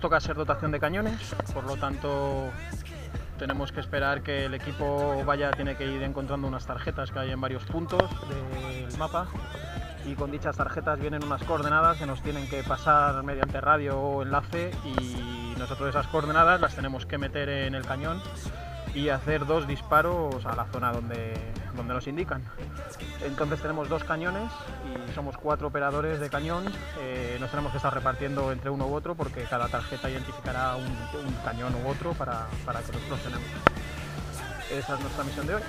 toca ser dotación de cañones, por lo tanto tenemos que esperar que el equipo vaya, tiene que ir encontrando unas tarjetas que hay en varios puntos del mapa y con dichas tarjetas vienen unas coordenadas que nos tienen que pasar mediante radio o enlace y nosotros esas coordenadas las tenemos que meter en el cañón y hacer dos disparos a la zona donde, donde nos indican. Entonces tenemos dos cañones y somos cuatro operadores de cañón. Eh, nos tenemos que estar repartiendo entre uno u otro porque cada tarjeta identificará un, cañón u otro para, para que nosotros tenemos. Esa es nuestra misión de hoy.